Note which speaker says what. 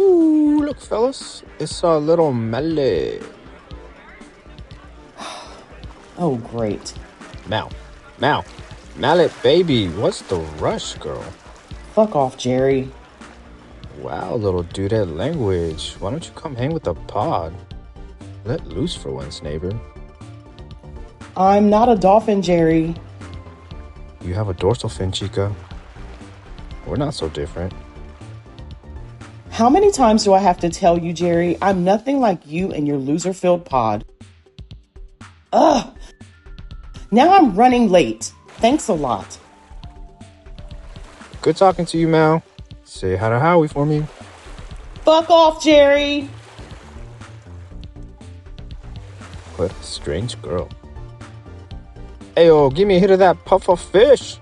Speaker 1: Ooh, look, fellas. It's a little Melly.
Speaker 2: Oh, great.
Speaker 1: Mal. Mal. Mallet, baby. What's the rush, girl?
Speaker 2: Fuck off, Jerry.
Speaker 1: Wow, little dudette language. Why don't you come hang with the pod? Let loose for once, neighbor.
Speaker 2: I'm not a dolphin, Jerry.
Speaker 1: You have a dorsal fin, chica. We're not so different.
Speaker 2: How many times do I have to tell you, Jerry? I'm nothing like you and your loser filled pod. Ugh! Now I'm running late. Thanks a lot.
Speaker 1: Good talking to you, Mal. Say hi to Howie for me.
Speaker 2: Fuck off, Jerry!
Speaker 1: What a strange girl. Ayo, give me a hit of that puff of fish.